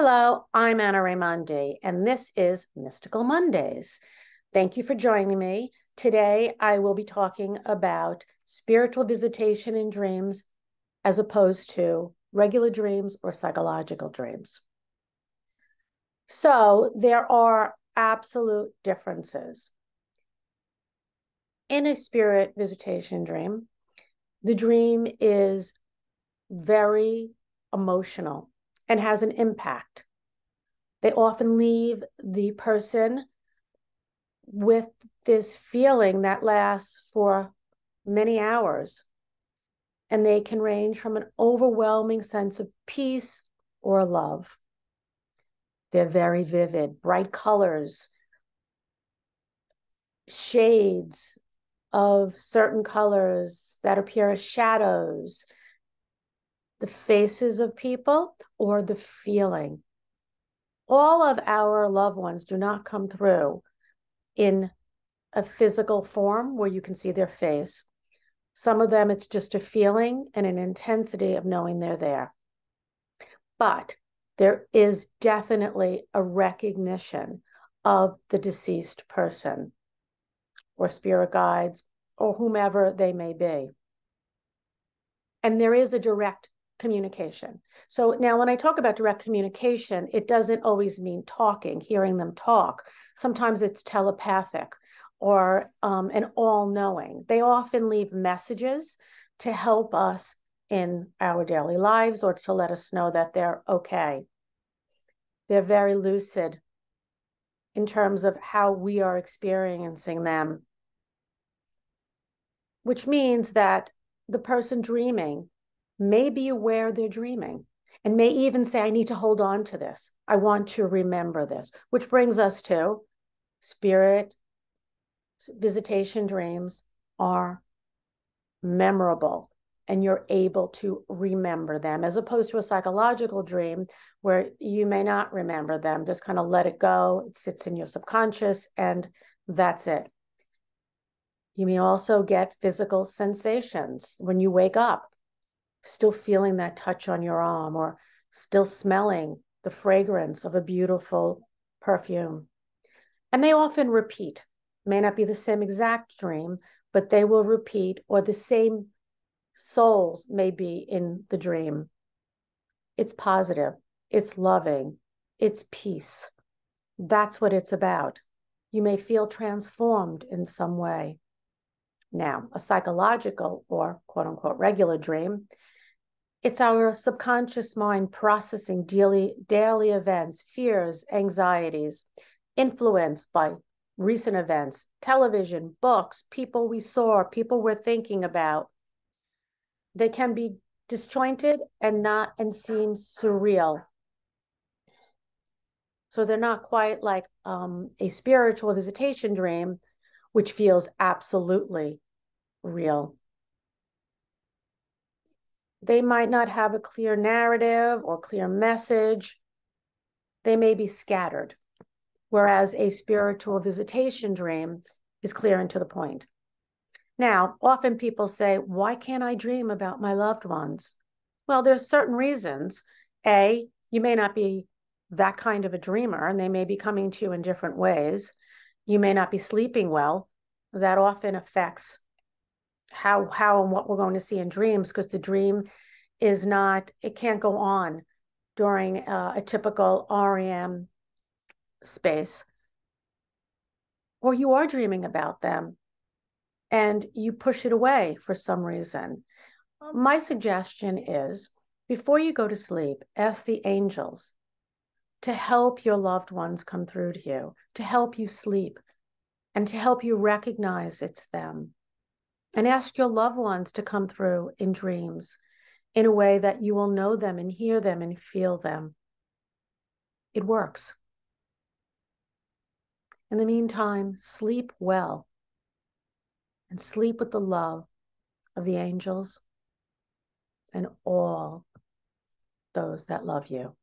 Hello, I'm Anna Raimondi, and this is Mystical Mondays. Thank you for joining me. Today, I will be talking about spiritual visitation in dreams as opposed to regular dreams or psychological dreams. So, there are absolute differences. In a spirit visitation dream, the dream is very emotional and has an impact. They often leave the person with this feeling that lasts for many hours. And they can range from an overwhelming sense of peace or love. They're very vivid, bright colors, shades of certain colors that appear as shadows, the faces of people or the feeling. All of our loved ones do not come through in a physical form where you can see their face. Some of them, it's just a feeling and an intensity of knowing they're there. But there is definitely a recognition of the deceased person or spirit guides or whomever they may be. And there is a direct communication. So now, when I talk about direct communication, it doesn't always mean talking, hearing them talk. Sometimes it's telepathic or um, an all knowing. They often leave messages to help us in our daily lives or to let us know that they're okay. They're very lucid in terms of how we are experiencing them, which means that the person dreaming may be aware they're dreaming and may even say, I need to hold on to this. I want to remember this, which brings us to spirit visitation dreams are memorable and you're able to remember them as opposed to a psychological dream where you may not remember them just kind of let it go. It sits in your subconscious and that's it. You may also get physical sensations when you wake up still feeling that touch on your arm or still smelling the fragrance of a beautiful perfume. And they often repeat, may not be the same exact dream, but they will repeat, or the same souls may be in the dream. It's positive, it's loving, it's peace. That's what it's about. You may feel transformed in some way. Now, a psychological or quote unquote regular dream it's our subconscious mind processing daily, daily events, fears, anxieties, influenced by recent events, television, books, people we saw, people we're thinking about. They can be disjointed and not and seem surreal. So they're not quite like um, a spiritual visitation dream, which feels absolutely real they might not have a clear narrative or clear message. They may be scattered, whereas a spiritual visitation dream is clear and to the point. Now, often people say, Why can't I dream about my loved ones? Well, there's certain reasons. A, you may not be that kind of a dreamer, and they may be coming to you in different ways. You may not be sleeping well. That often affects how how and what we're going to see in dreams because the dream is not it can't go on during uh, a typical REM space or you are dreaming about them and you push it away for some reason my suggestion is before you go to sleep ask the angels to help your loved ones come through to you to help you sleep and to help you recognize it's them and ask your loved ones to come through in dreams in a way that you will know them and hear them and feel them. It works. In the meantime, sleep well and sleep with the love of the angels and all those that love you.